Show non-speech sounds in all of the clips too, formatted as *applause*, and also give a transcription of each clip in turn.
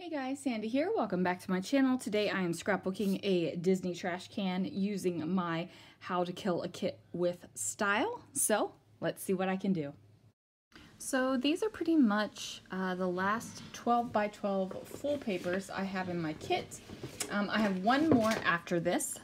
Hey guys, Sandie here. Welcome back to my channel. Today I am scrapbooking a Disney trash can using my How to Kill a Kit with Style. So let's see what I can do. So these are pretty much uh, the last 12 by 12 full papers I have in my kit. Um, I have one more after this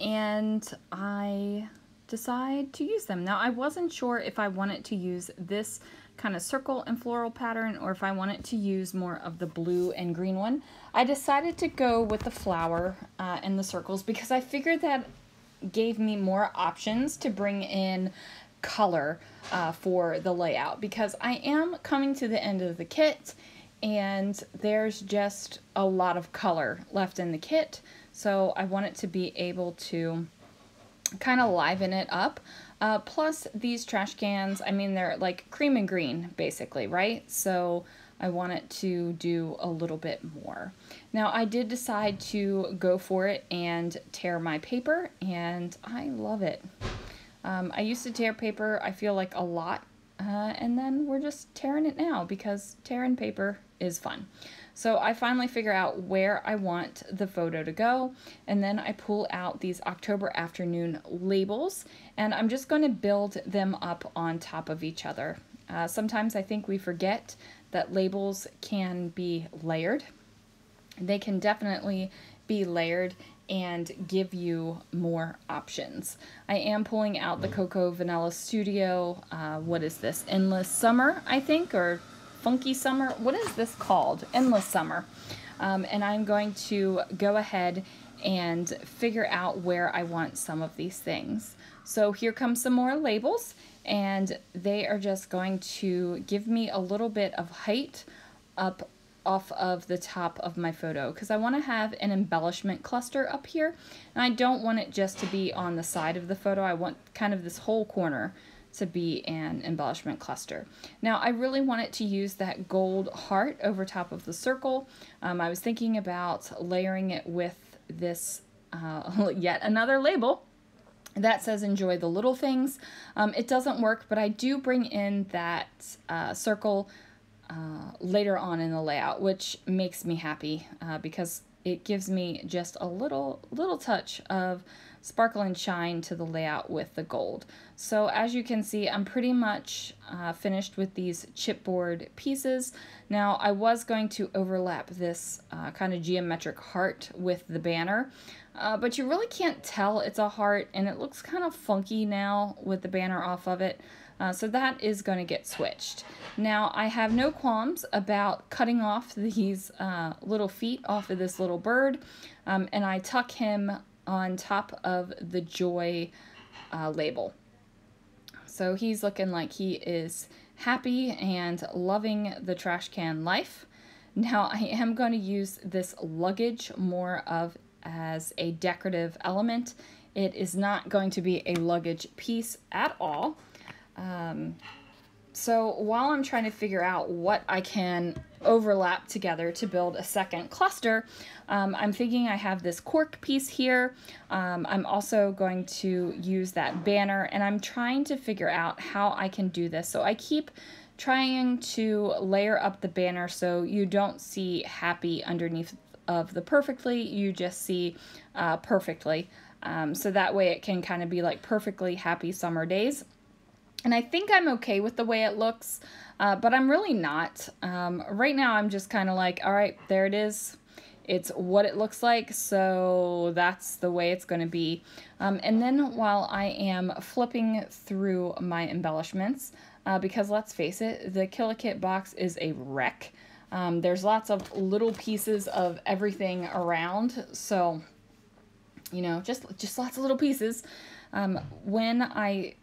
and I decide to use them. Now I wasn't sure if I wanted to use this kind of circle and floral pattern or if I wanted to use more of the blue and green one. I decided to go with the flower uh, and the circles because I figured that gave me more options to bring in color uh, for the layout because I am coming to the end of the kit and there's just a lot of color left in the kit so I want it to be able to kind of liven it up. Uh, plus these trash cans, I mean, they're like cream and green basically, right? So I want it to do a little bit more. Now I did decide to go for it and tear my paper and I love it. Um, I used to tear paper, I feel like a lot, uh, and then we're just tearing it now because tearing paper is fun. So I finally figure out where I want the photo to go and then I pull out these October afternoon labels and I'm just going to build them up on top of each other. Uh, sometimes I think we forget that labels can be layered. They can definitely be layered and give you more options. I am pulling out the Cocoa Vanilla Studio, uh, what is this, Endless Summer, I think, or Funky Summer. What is this called? Endless Summer. Um, and I'm going to go ahead and figure out where I want some of these things. So here come some more labels and they are just going to give me a little bit of height up off of the top of my photo because I want to have an embellishment cluster up here and I don't want it just to be on the side of the photo. I want kind of this whole corner to be an embellishment cluster. Now I really wanted to use that gold heart over top of the circle. Um, I was thinking about layering it with this uh, *laughs* yet another label that says enjoy the little things. Um, it doesn't work, but I do bring in that uh, circle uh, later on in the layout, which makes me happy uh, because it gives me just a little little touch of sparkle and shine to the layout with the gold. So as you can see, I'm pretty much uh, finished with these chipboard pieces. Now I was going to overlap this uh, kind of geometric heart with the banner, uh, but you really can't tell it's a heart and it looks kind of funky now with the banner off of it. Uh, so that is going to get switched. Now I have no qualms about cutting off these uh, little feet off of this little bird um, and I tuck him on top of the Joy uh, label. So he's looking like he is happy and loving the trash can life. Now I am going to use this luggage more of as a decorative element. It is not going to be a luggage piece at all. Um, so while I'm trying to figure out what I can overlap together to build a second cluster, um, I'm thinking I have this cork piece here. Um, I'm also going to use that banner and I'm trying to figure out how I can do this. So I keep trying to layer up the banner so you don't see happy underneath of the perfectly, you just see uh, perfectly. Um, so that way it can kind of be like perfectly happy summer days. And I think I'm okay with the way it looks, uh, but I'm really not. Um, right now, I'm just kind of like, all right, there it is. It's what it looks like, so that's the way it's going to be. Um, and then while I am flipping through my embellishments, uh, because let's face it, the Kill Kit box is a wreck. Um, there's lots of little pieces of everything around, so, you know, just, just lots of little pieces. Um, when I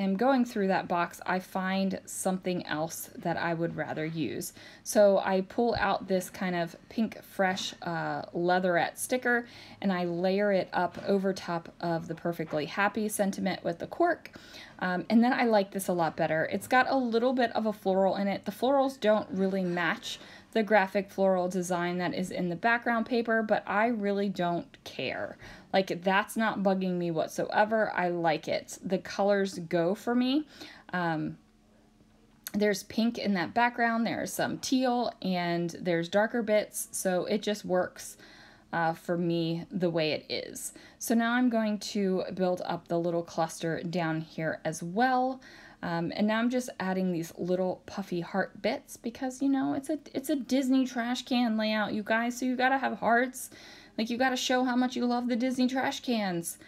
am going through that box, I find something else that I would rather use. So I pull out this kind of pink fresh uh, leatherette sticker and I layer it up over top of the Perfectly Happy sentiment with the cork. Um, and then I like this a lot better. It's got a little bit of a floral in it. The florals don't really match the graphic floral design that is in the background paper, but I really don't care. Like, that's not bugging me whatsoever. I like it. The colors go for me. Um, there's pink in that background, there's some teal, and there's darker bits, so it just works uh, for me the way it is. So now I'm going to build up the little cluster down here as well. Um, and now I'm just adding these little puffy heart bits because you know it's a it's a Disney trash can layout, you guys. So you gotta have hearts, like you gotta show how much you love the Disney trash cans.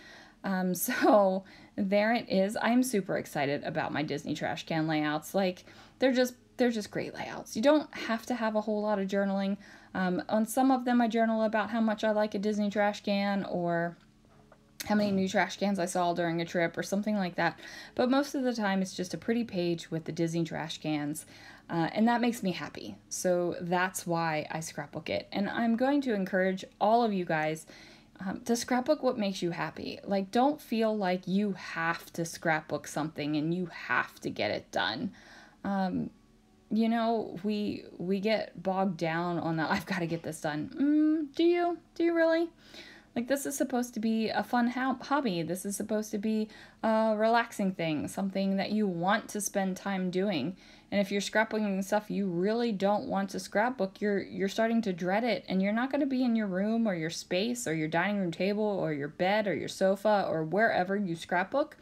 Um, *laughs* so there it is. I'm super excited about my Disney trash can layouts. Like they're just they're just great layouts. You don't have to have a whole lot of journaling. Um, on some of them, I journal about how much I like a Disney trash can or how many new trash cans I saw during a trip or something like that. But most of the time, it's just a pretty page with the Disney trash cans. Uh, and that makes me happy. So that's why I scrapbook it. And I'm going to encourage all of you guys um, to scrapbook what makes you happy. Like, don't feel like you have to scrapbook something and you have to get it done. Um, you know, we we get bogged down on the I've got to get this done. Mm, do you? Do you really? Like this is supposed to be a fun ho- hobby. This is supposed to be a relaxing thing, something that you want to spend time doing. And if you're scrapbooking stuff you really don't want to scrapbook, you're you're starting to dread it and you're not going to be in your room or your space or your dining room table or your bed or your sofa or wherever you scrapbook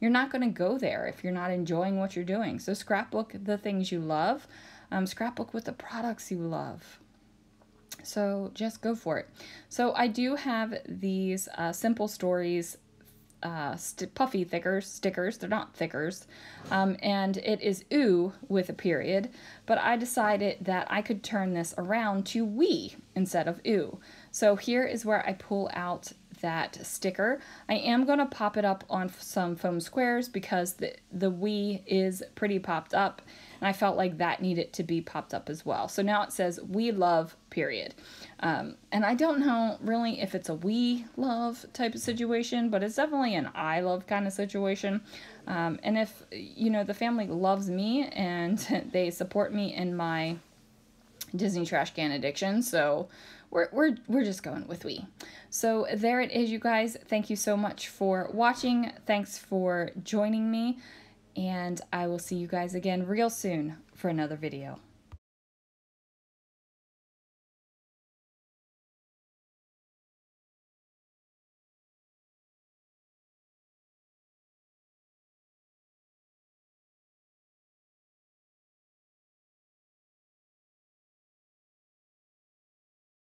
you're not going to go there if you're not enjoying what you're doing. So scrapbook the things you love, um, scrapbook with the products you love. So just go for it. So I do have these uh, simple stories uh, puffy thickers, stickers. They're not thickers. Um, and it is ooh with a period. But I decided that I could turn this around to we instead of ooh. So here is where I pull out that sticker. I am going to pop it up on some foam squares because the, the we is pretty popped up and I felt like that needed to be popped up as well. So now it says we love period. Um, and I don't know really if it's a we love type of situation, but it's definitely an I love kind of situation. Um, and if, you know, the family loves me and *laughs* they support me in my Disney trash can addiction, so we're, we're, we're just going with we. So there it is, you guys. Thank you so much for watching. Thanks for joining me. And I will see you guys again real soon for another video.